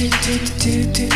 do do do do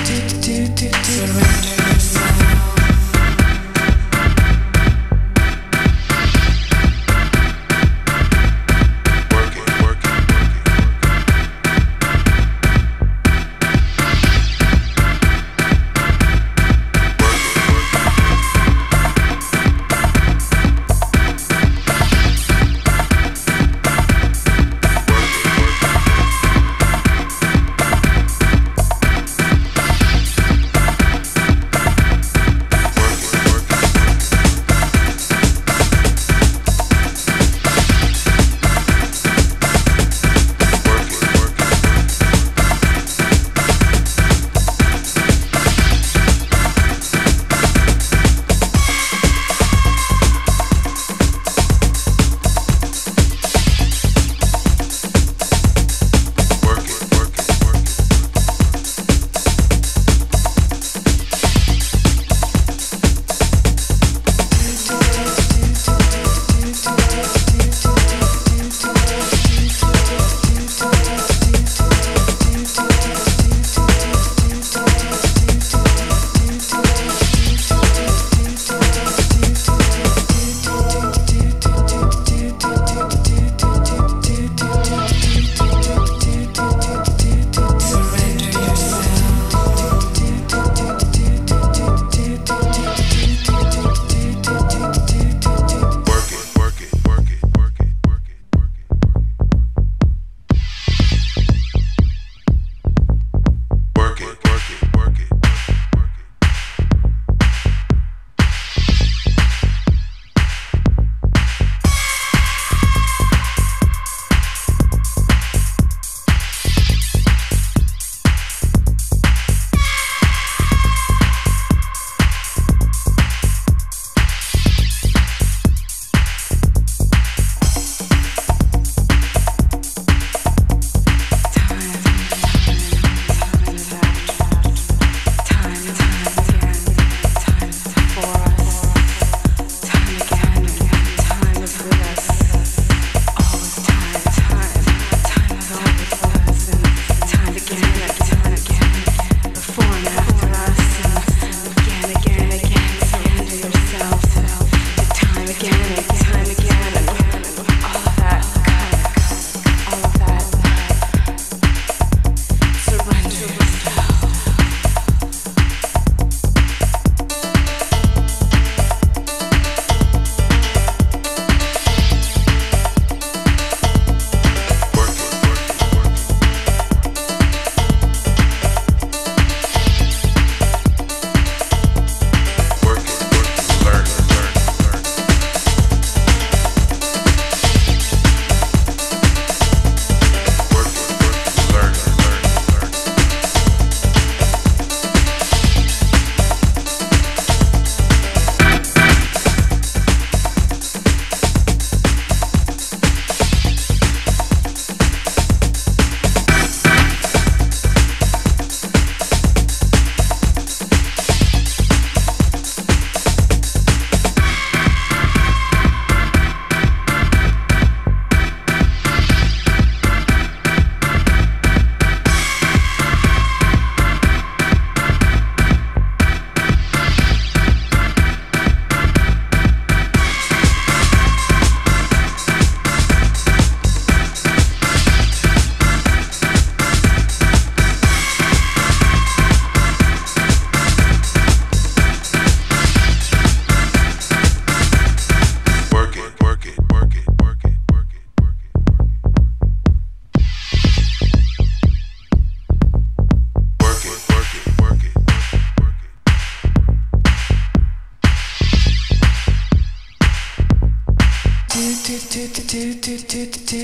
do do do do